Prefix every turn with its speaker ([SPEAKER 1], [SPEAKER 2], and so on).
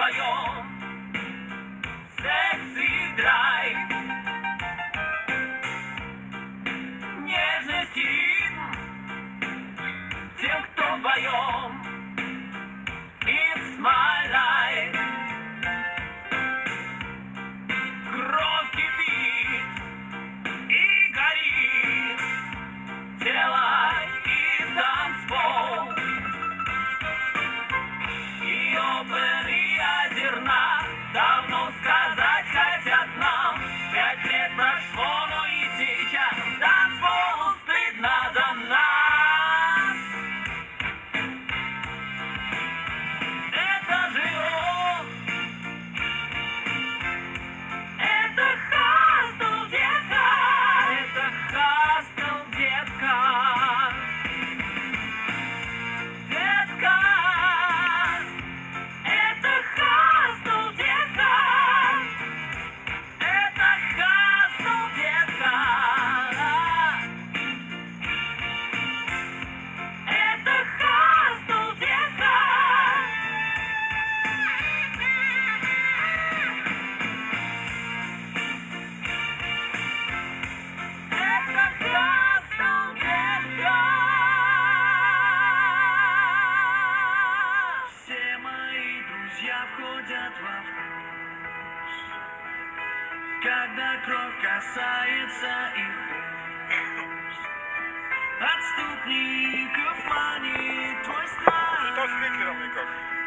[SPEAKER 1] mayor. Cada kroka sajeca i pusz. Nad stupników mani twój strach. I to
[SPEAKER 2] zwykle, Romikowi.